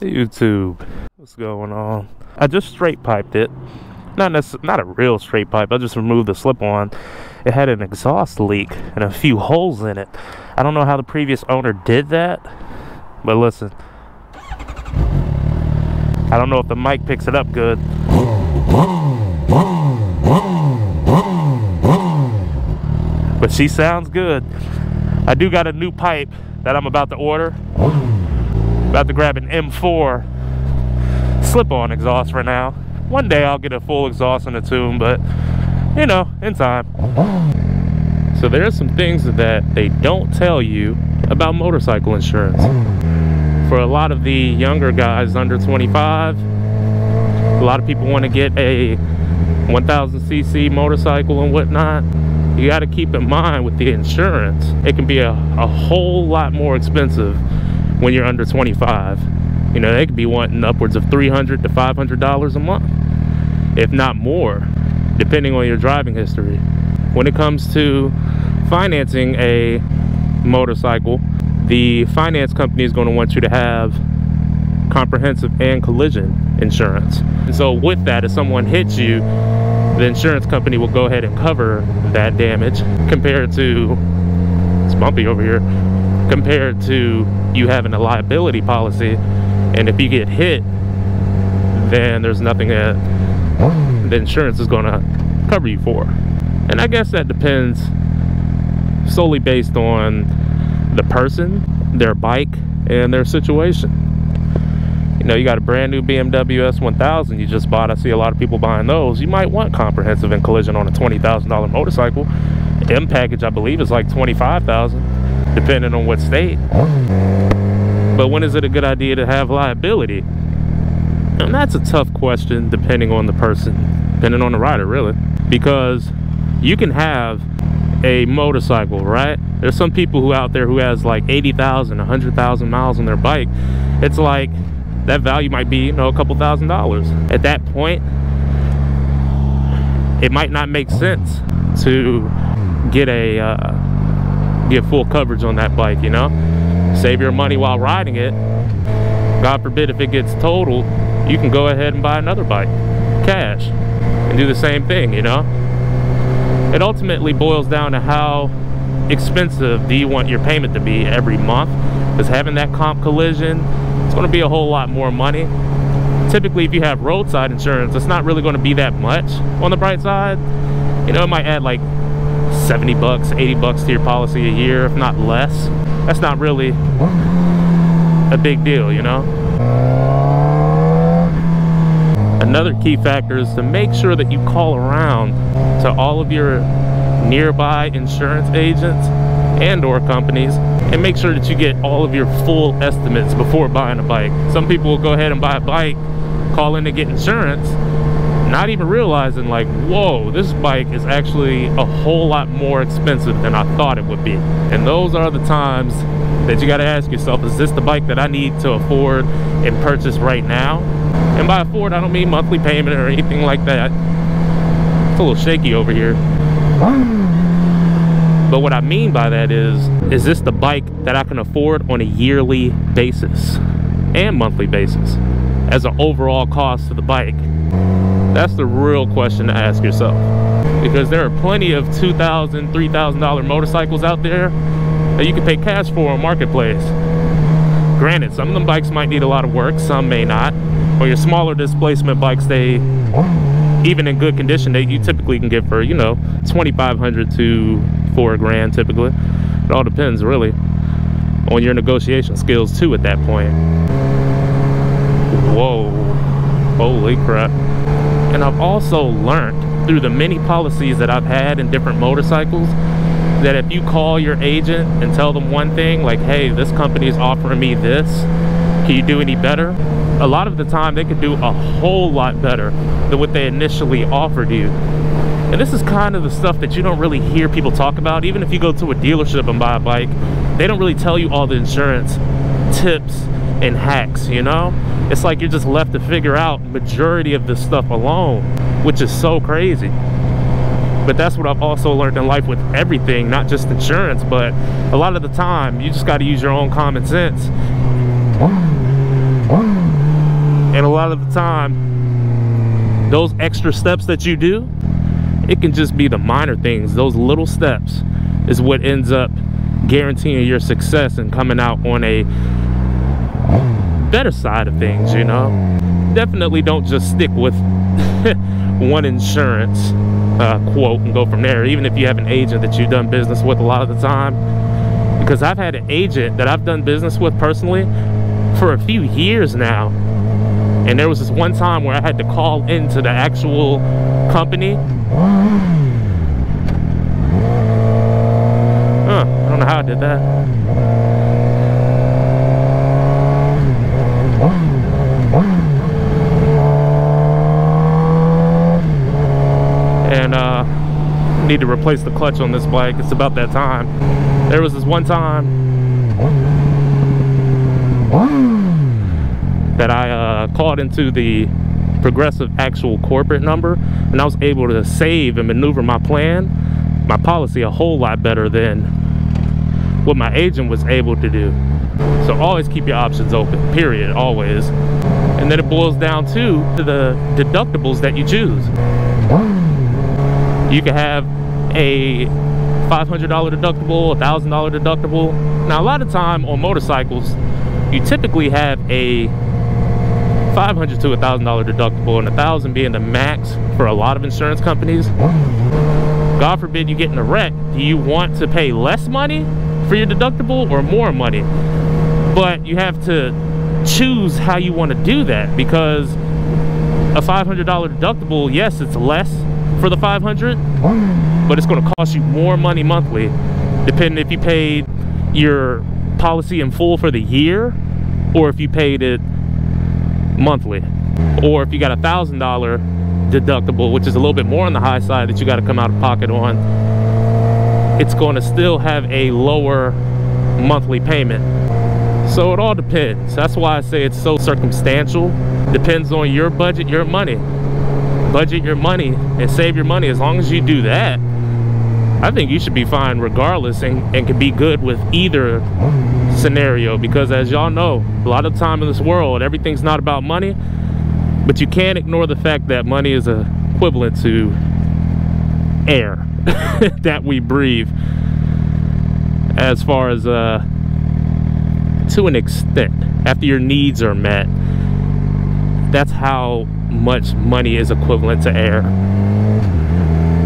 YouTube, what's going on? I just straight piped it. Not not a real straight pipe. I just removed the slip on. It had an exhaust leak and a few holes in it. I don't know how the previous owner did that, but listen. I don't know if the mic picks it up good. But she sounds good. I do got a new pipe that I'm about to order. About to grab an M4 slip-on exhaust for now. One day I'll get a full exhaust on the tune, but you know, in time. So there are some things that they don't tell you about motorcycle insurance. For a lot of the younger guys under 25, a lot of people want to get a 1000cc motorcycle and whatnot you got to keep in mind with the insurance it can be a, a whole lot more expensive when you're under 25 you know they could be wanting upwards of 300 to 500 dollars a month if not more depending on your driving history. When it comes to financing a motorcycle the finance company is going to want you to have comprehensive and collision insurance. And so with that if someone hits you the insurance company will go ahead and cover that damage compared to it's bumpy over here compared to you having a liability policy and if you get hit then there's nothing that the insurance is going to cover you for and i guess that depends solely based on the person their bike and their situation you know, you got a brand new BMW S1000 you just bought. I see a lot of people buying those. You might want comprehensive and collision on a $20,000 motorcycle. M package, I believe, is like 25,000, depending on what state. But when is it a good idea to have liability? And that's a tough question, depending on the person, depending on the rider, really, because you can have a motorcycle, right? There's some people who out there who has like 80,000, 100,000 miles on their bike. It's like that value might be, you know, a couple thousand dollars. At that point, it might not make sense to get a uh, get full coverage on that bike, you know? Save your money while riding it. God forbid if it gets totaled, you can go ahead and buy another bike, cash, and do the same thing, you know? It ultimately boils down to how expensive do you want your payment to be every month? Because having that comp collision, it's going to be a whole lot more money. Typically, if you have roadside insurance, it's not really going to be that much on the bright side. You know, it might add like 70 bucks, 80 bucks to your policy a year, if not less. That's not really a big deal, you know? Another key factor is to make sure that you call around to all of your nearby insurance agents and or companies and make sure that you get all of your full estimates before buying a bike. Some people will go ahead and buy a bike, call in to get insurance, not even realizing like, whoa, this bike is actually a whole lot more expensive than I thought it would be. And those are the times that you gotta ask yourself, is this the bike that I need to afford and purchase right now? And by afford, I don't mean monthly payment or anything like that. It's a little shaky over here. But what I mean by that is, is this the bike that I can afford on a yearly basis and monthly basis as an overall cost to the bike? That's the real question to ask yourself. Because there are plenty of $2,000, $3,000 motorcycles out there that you can pay cash for on Marketplace. Granted, some of them bikes might need a lot of work, some may not. Or your smaller displacement bikes, they, even in good condition, they you typically can get for, you know, 2500 to four grand typically. It all depends really on your negotiation skills too at that point. Whoa, holy crap. And I've also learned through the many policies that I've had in different motorcycles that if you call your agent and tell them one thing, like, hey, this company is offering me this, can you do any better? A lot of the time they could do a whole lot better than what they initially offered you. And this is kind of the stuff that you don't really hear people talk about. Even if you go to a dealership and buy a bike, they don't really tell you all the insurance tips and hacks, you know? It's like you're just left to figure out majority of this stuff alone, which is so crazy. But that's what I've also learned in life with everything, not just insurance, but a lot of the time, you just got to use your own common sense. And a lot of the time, those extra steps that you do, it can just be the minor things. Those little steps is what ends up guaranteeing your success and coming out on a better side of things, you know? Definitely don't just stick with one insurance uh, quote and go from there, even if you have an agent that you've done business with a lot of the time. Because I've had an agent that I've done business with personally for a few years now. And there was this one time where I had to call into the actual company. Huh, I don't know how I did that. And uh, need to replace the clutch on this bike. It's about that time. There was this one time that I uh, called into the Progressive actual corporate number and I was able to save and maneuver my plan, my policy a whole lot better than what my agent was able to do. So always keep your options open, period, always. And then it boils down to the deductibles that you choose. You can have a $500 deductible, a $1,000 deductible. Now, a lot of time on motorcycles, you typically have a 500 to a $1,000 deductible and a 1000 being the max for a lot of insurance companies. God forbid you get in a wreck. Do you want to pay less money for your deductible or more money? But you have to choose how you want to do that because a $500 deductible, yes, it's less for the 500 but it's going to cost you more money monthly depending if you paid your policy in full for the year or if you paid it monthly or if you got a thousand dollar deductible which is a little bit more on the high side that you got to come out of pocket on it's going to still have a lower monthly payment. So it all depends. That's why i say it's so circumstantial. Depends on your budget your money budget your money and save your money. As long as you do that I think you should be fine regardless and, and can be good with either scenario. Because as y'all know a lot of time in this world everything's not about money but you can't ignore the fact that money is equivalent to air that we breathe as far as uh to an extent after your needs are met. That's how much money is equivalent to air.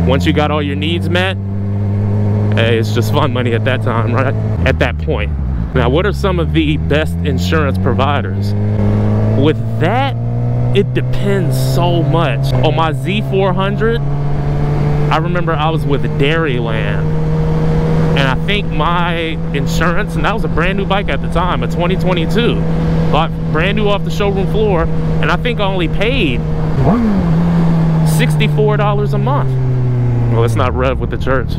Once you got all your needs met, hey, it's just fun money at that time, right? At that point. Now, what are some of the best insurance providers? With that, it depends so much. On my Z400, I remember I was with Dairyland and I think my insurance, and that was a brand new bike at the time, a 2022, bought brand new off the showroom floor, and I think I only paid $64 a month. Well, let's not rev with the church.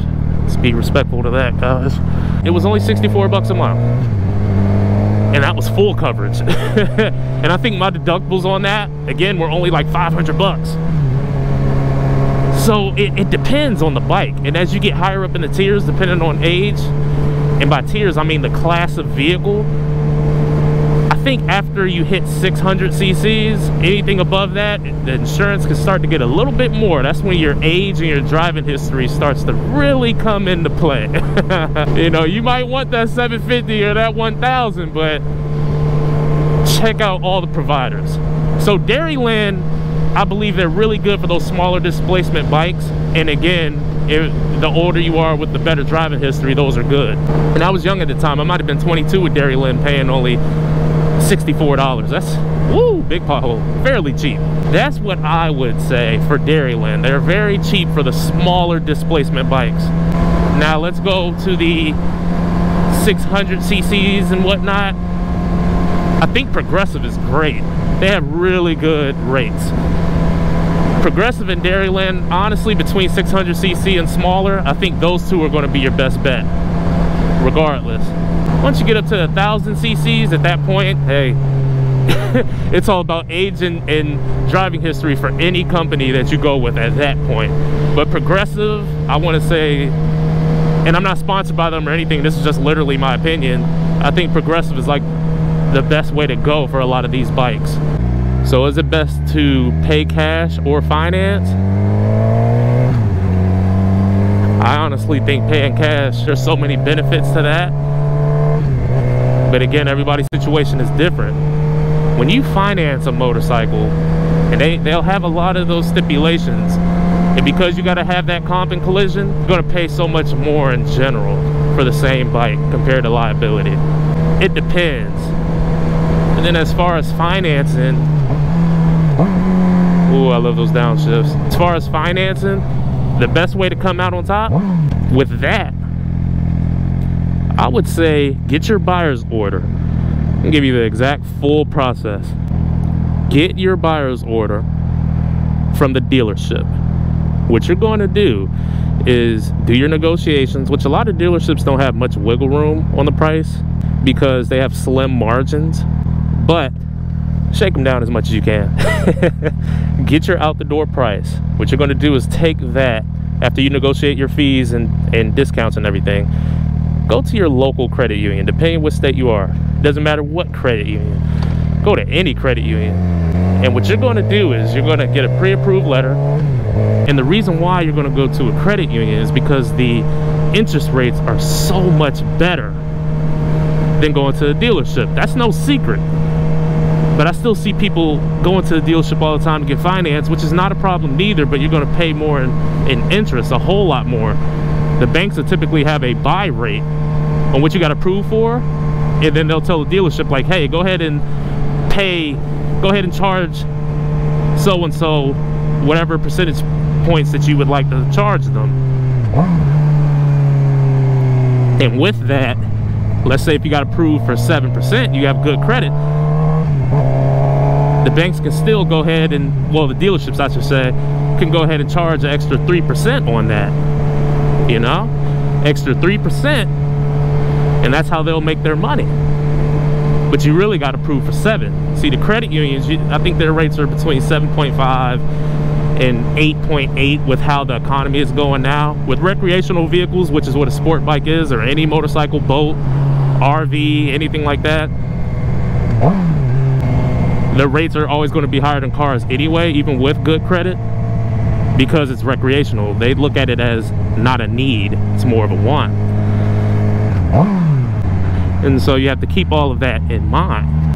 Let's be respectful to that, guys. It was only 64 bucks a month. And that was full coverage. and I think my deductibles on that, again, were only like 500 bucks. So it, it depends on the bike. And as you get higher up in the tiers, depending on age, and by tiers, I mean the class of vehicle, think after you hit 600 cc's, anything above that, the insurance can start to get a little bit more. That's when your age and your driving history starts to really come into play. you know, you might want that 750 or that 1000, but check out all the providers. So Dairyland I believe they're really good for those smaller displacement bikes. And again, if, the older you are with the better driving history, those are good. And I was young at the time. I might have been 22 with Dairyland paying only $64. That's, woo, big pothole. Fairly cheap. That's what I would say for Dairyland. They're very cheap for the smaller displacement bikes. Now let's go to the 600 cc's and whatnot. I think Progressive is great. They have really good rates. Progressive and Dairyland, honestly, between 600cc and smaller, I think those two are going to be your best bet, regardless. Once you get up to a 1,000 cc's, at that point, hey, it's all about age and, and, driving history for any company that you go with at that point. But Progressive, I want to say, and I'm not sponsored by them or anything, this is just literally my opinion. I think Progressive is like the best way to go for a lot of these bikes. So is it best to pay cash or finance? I honestly think paying cash, there's so many benefits to that. But again, everybody's situation is different. When you finance a motorcycle, and they, they'll have a lot of those stipulations, and because you gotta have that comp and collision, you're gonna pay so much more in general for the same bike compared to liability. It depends. And then as far as financing, ooh, I love those downshifts. As far as financing, the best way to come out on top with that I would say get your buyer's order. And give you the exact full process. Get your buyer's order from the dealership. What you're going to do is do your negotiations which a lot of dealerships don't have much wiggle room on the price because they have slim margins but shake them down as much as you can. Get your out the door price. What you're going to do is take that after you negotiate your fees and, and discounts and everything go to your local credit union depending what state you are. Doesn't matter what credit union. Go to any credit union. And what you're going to do is you're going to get a pre-approved letter. And the reason why you're going to go to a credit union is because the interest rates are so much better than going to a dealership. That's no secret. But I still see people going to the dealership all the time to get financed, which is not a problem neither, but you're going to pay more in, in interest, a whole lot more. The banks will typically have a buy rate on what you got approved for, and then they'll tell the dealership like, hey, go ahead and pay, go ahead and charge so-and-so whatever percentage points that you would like to charge them. And with that, let's say if you got approved for 7%, you have good credit, the banks can still go ahead and, well, the dealerships, I should say, can go ahead and charge an extra 3% on that, you know? Extra 3%, and that's how they'll make their money. But you really got approved for seven. See, the credit unions, you, I think their rates are between 7.5 and 8.8 with how the economy is going now. With recreational vehicles, which is what a sport bike is, or any motorcycle, boat, RV, anything like that, the rates are always going to be higher than cars anyway, even with good credit, because it's recreational. They look at it as not a need, it's more of a want. And so you have to keep all of that in mind.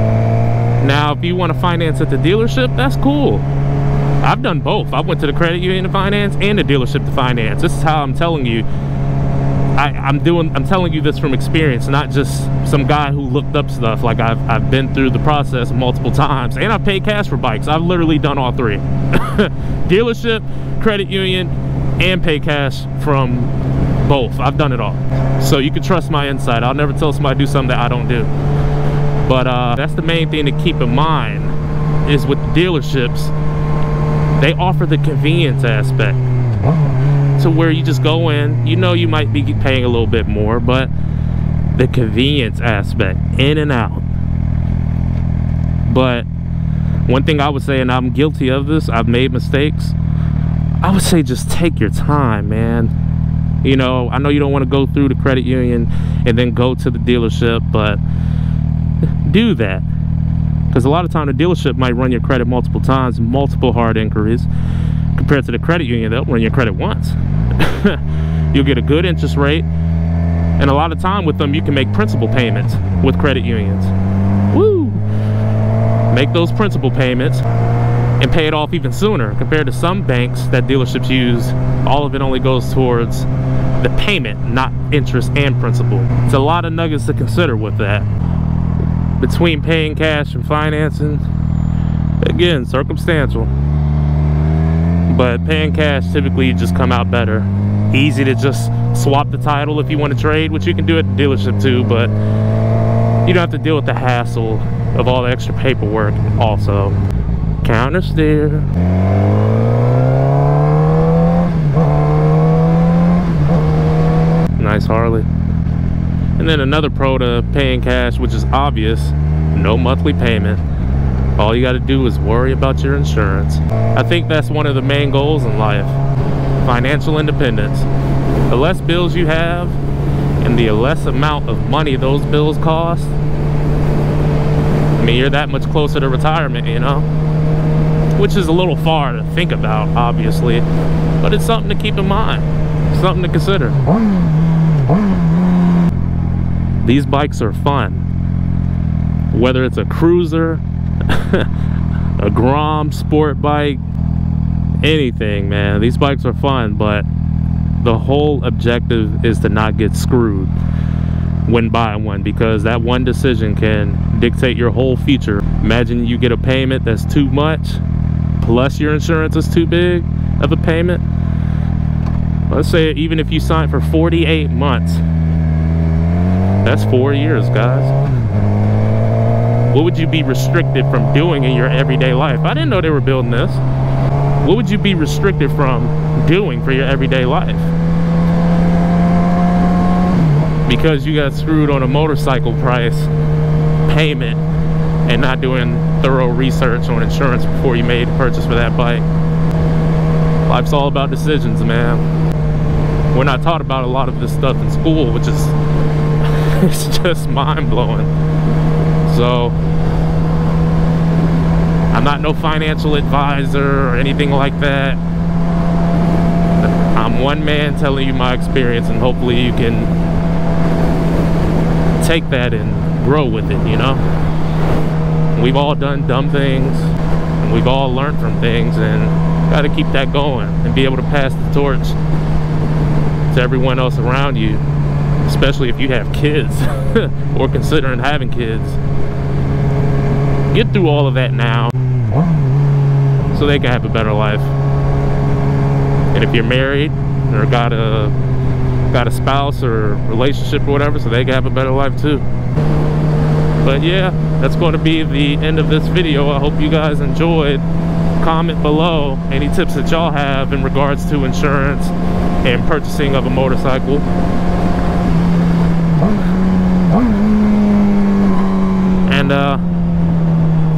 Now, if you want to finance at the dealership, that's cool. I've done both. I went to the credit union to finance and the dealership to finance. This is how I'm telling you I, am doing I'm telling you this from experience, not just some guy who looked up stuff. Like I've I've been through the process multiple times and I've paid cash for bikes. I've literally done all three. Dealership, credit union, and pay cash from both. I've done it all. So you can trust my insight. I'll never tell somebody to do something that I don't do. But uh, that's the main thing to keep in mind is with dealerships, they offer the convenience aspect to where you just go in you know you might be paying a little bit more but the convenience aspect in and out. But one thing I would say and I'm guilty of this I've made mistakes I would say just take your time man. You know I know you don't want to go through the credit union and then go to the dealership but do that. Because a lot of time the dealership might run your credit multiple times multiple hard inquiries compared to the credit union they'll run your credit once. You'll get a good interest rate and a lot of time with them you can make principal payments with credit unions. Woo! Make those principal payments and pay it off even sooner compared to some banks that dealerships use. All of it only goes towards the payment not interest and principal. It's a lot of nuggets to consider with that. Between paying cash and financing again circumstantial. But paying cash typically just come out better. Easy to just swap the title if you want to trade which you can do at the dealership too but you don't have to deal with the hassle of all the extra paperwork also counter steer nice Harley and then another pro to paying cash which is obvious no monthly payment all you got to do is worry about your insurance. I think that's one of the main goals in life. Financial independence. The less bills you have and the less amount of money those bills cost, I mean, you're that much closer to retirement, you know? which is a little far to think about, obviously, but it's something to keep in mind, something to consider. These bikes are fun, whether it's a cruiser, a Grom sport bike, anything, man. These bikes are fun, but the whole objective is to not get screwed when buying one because that one decision can dictate your whole future. Imagine you get a payment that's too much, plus your insurance is too big of a payment. Let's say even if you sign for 48 months, that's four years, guys. What would you be restricted from doing in your everyday life? I didn't know they were building this. What would you be restricted from doing for your everyday life? Because you got screwed on a motorcycle price payment and not doing thorough research on insurance before you made a purchase for that bike. Life's all about decisions, man. We're not taught about a lot of this stuff in school, which is it's just mind-blowing. So I'm not no financial advisor or anything like that. I'm one man telling you my experience and hopefully you can take that and grow with it, you know? We've all done dumb things, and we've all learned from things, and got to keep that going and be able to pass the torch to everyone else around you, especially if you have kids or considering having kids. Get through all of that now so they can have a better life. And if you're married or got a got a spouse or relationship or whatever so they can have a better life too. But yeah that's going to be the end of this video. I hope you guys enjoyed. Comment below any tips that y'all have in regards to insurance and purchasing of a motorcycle. And uh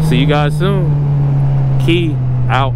see you guys soon. Kea out